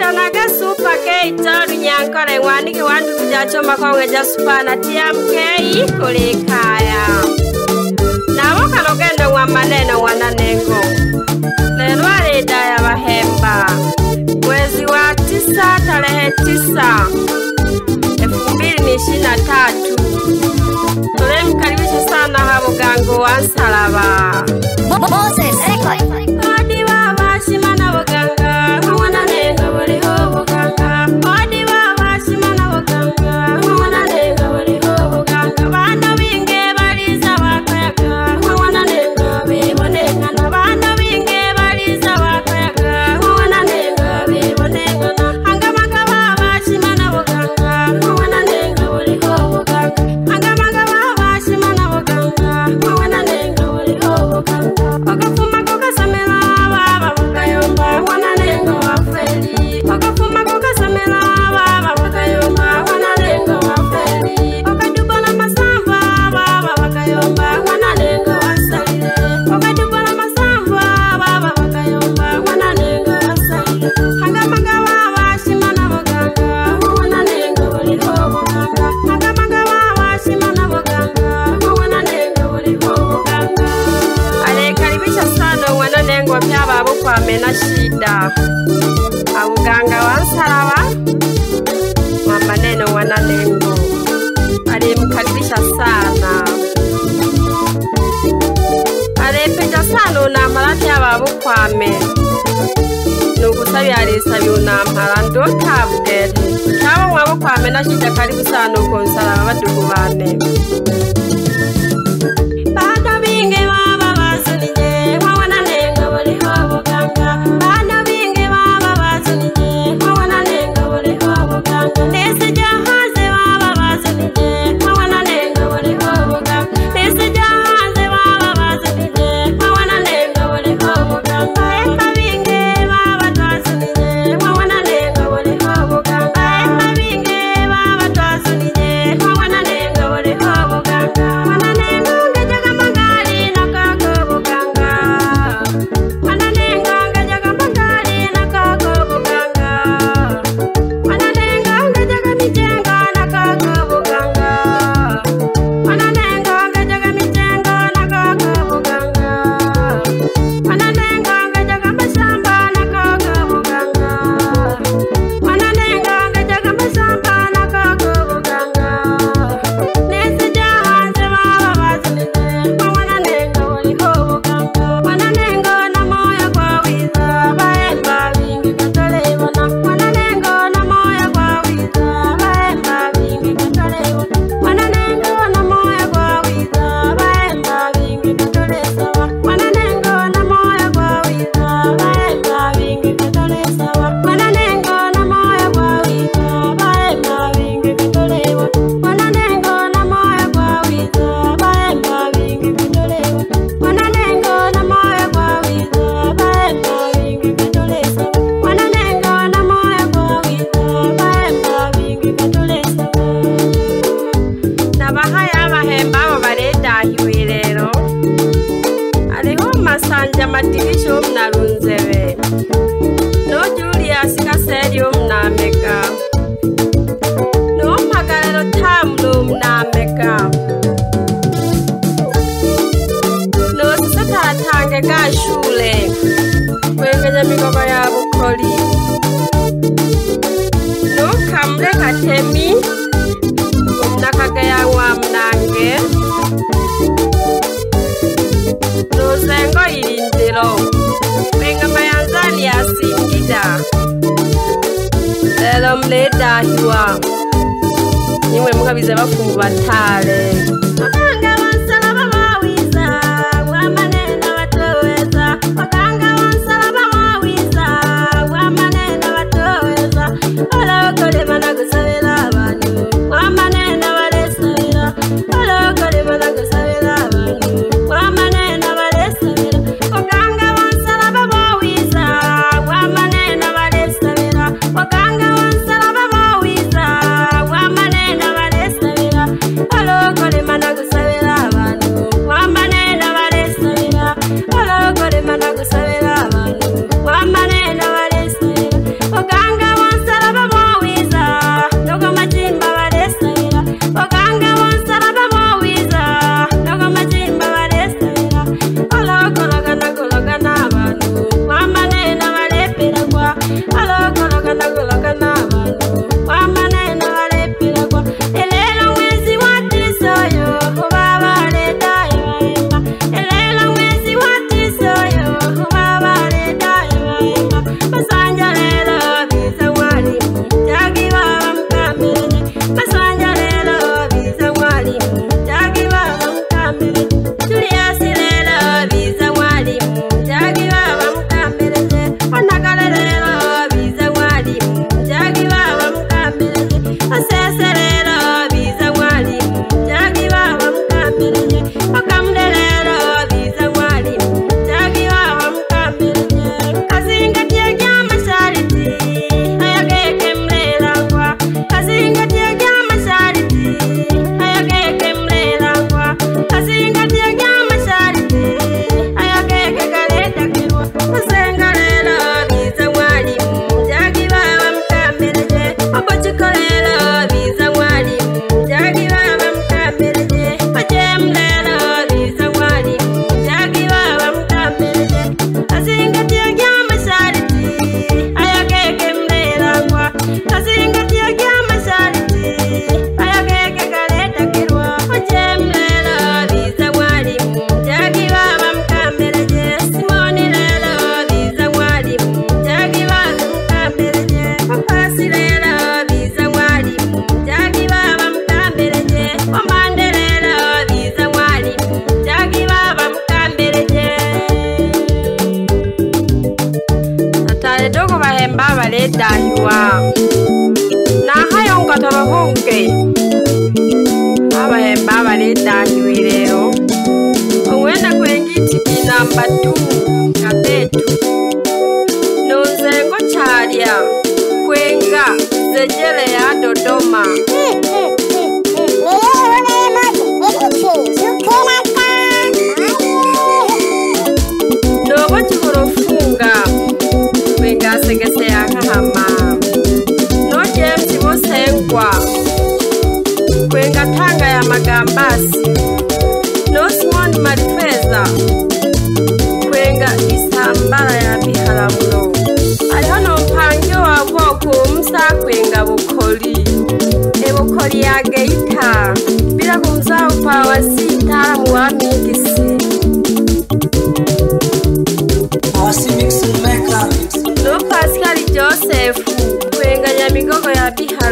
tanage supa kei tondu nyankore ng'waniki wa ndugu jachoma kong'eja supana tiamkei kuli kaya navo kalugendo ng'wa maneno ng'wananengo lelo alida ya vahemba mwezi wa tisa tarehe tisa elfu mbili ni ishirini na tatu sana havugangu wa nsalaba Moses, mena xida a muganga wa nsalava mambaneno wa nalengo a le mukhakrixa sana a le penja sanu namalati ya va vukhwame nuku sa vyalisa vyunamhala ndota vukele xa van'wa vukhwame na xida kalikusanu ko nsalava vadukuvane kuwa nimwe mukabizaba ku batale kwawe tanga ya magambasi nosimoni marifeza kwenga isambara ya biharamuno hariho nopange wavo kumsa kwenga bukoli ebukoli ya geita bila kumsahau kwa wasita muwamige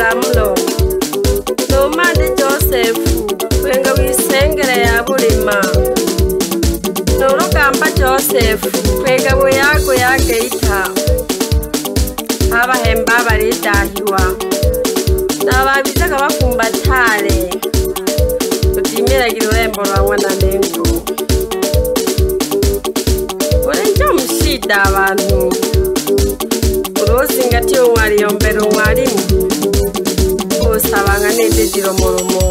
zamulo noma ndi josefu kwenga uyisengele ya bulima nolugamba josefu kwenga buyago ya geita abahemba balidahiwa nababitaga bafumba tale utimilagile ulembo lwa mwana nengo kiromoromo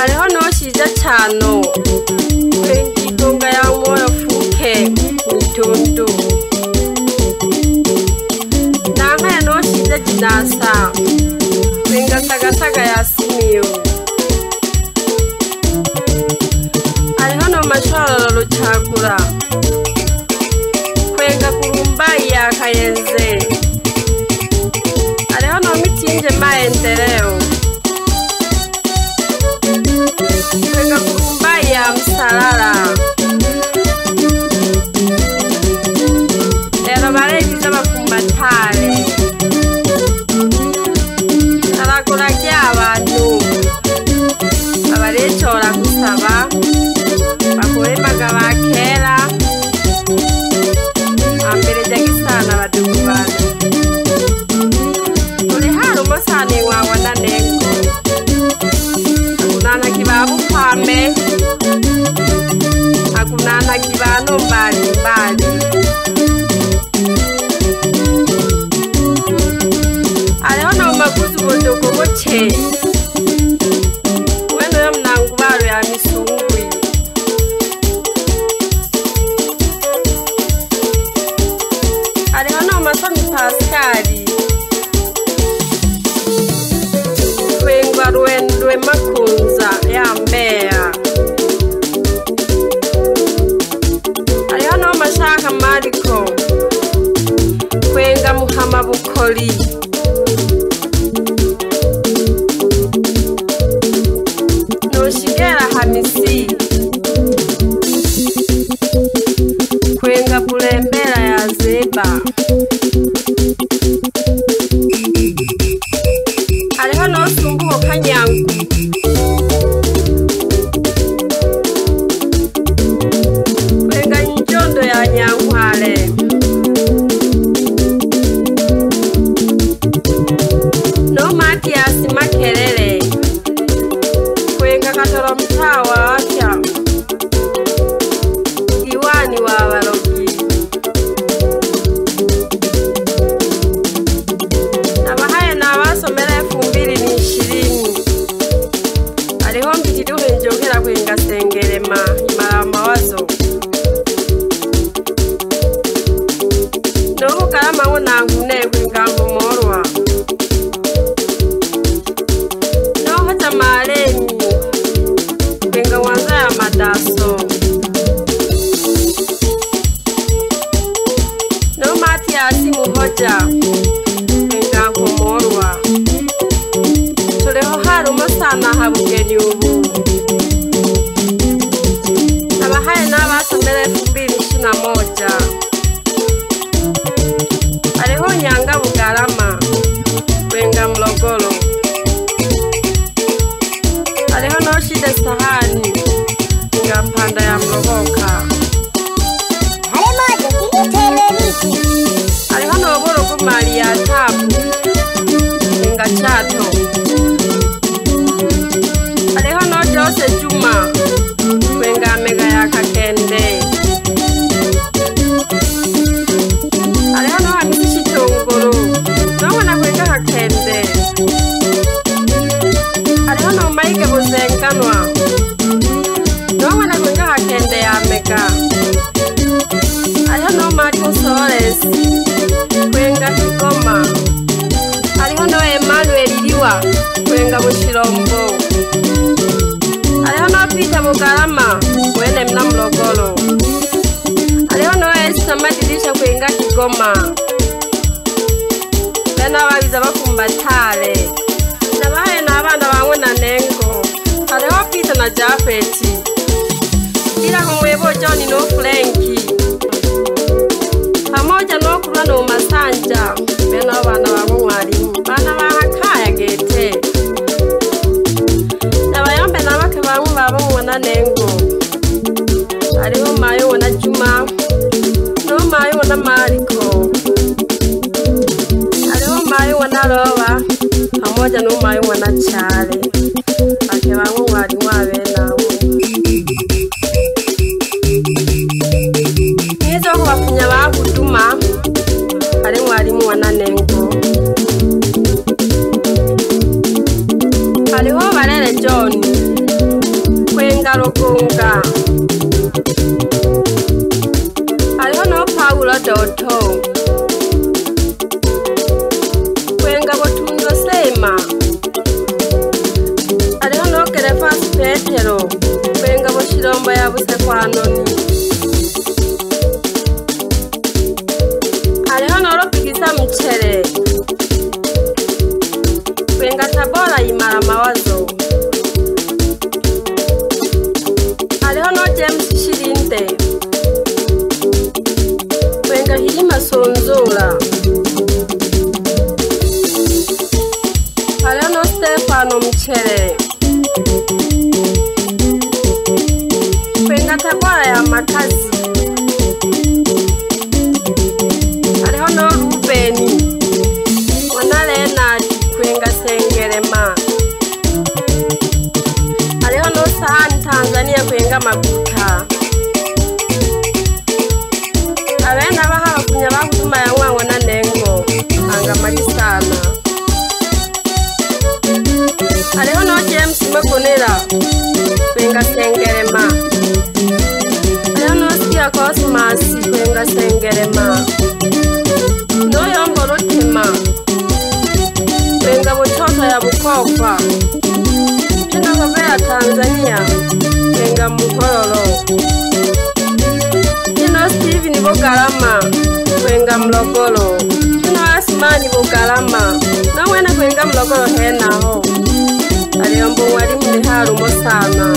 hariho n'uwo cyane Kagak kumbayang salala lwa lwendwe makunza yambeya hariho mashaka mariko kwenga muhama bukoli Yeah. kwingasengerema maramawazo nomukaramaunangu ne kwingangomorwa nomutamaremi kwingawanzaya madaso nomatiasi muhoja kwingangomorwa tuleho harumosana habugeni ubu na mão ngoma vanavaviza vakumba thale navaye na vana vamwe na nengo thale wa pita na jafeti kila kumwevo joni no frenki pamoja nokula no masanja veno vana vamwe mwalimu vana vahakaya gete navayombe navake vamwe vavo mwe na nengo ariwo mayi wona juma no mayi wona mariko vaja no mai n'wana chale vake va n'wi n'wani wa ve nawo nizoku vapfunya va kutuma va ri n'wali mun'wana nengo valiwo va rere joni kwengalokonga James Shilinde Kwenga Hilima Sonzola Alano Stefano Mchele Kwenga Tabaya Makazi Alehono Rubeni Mwana Leonard Kwenga Sengerema Tanzania Kwenga Maguru hasi bengasengerema ndoyombolutima benga buthoza ya bukokwa inakobeya tanzania benga mukololo ino stiveni bugalama kwenga mulogolo ino asimani bugalama nomwene kwenga mulogolo henaho aliombo mwalimu lihalumo sana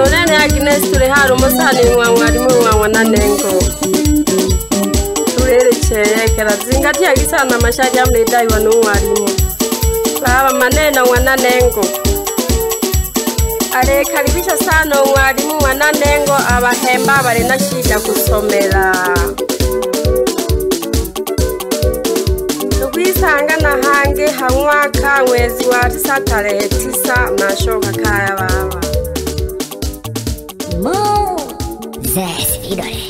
Nonene Agnes tulihari umusani wa mwalimu wa wananengo tulerecherekera zingatia gisana mashaja mlidaiwa nu mwalimu laba maneno wananengo alekaribisha sana umwalimu wananengo abahemba balina shida kusomera tanga na hange hamwaka mwezi wa tisa tarehe tisa mashoka kaya wawa mu zesidoe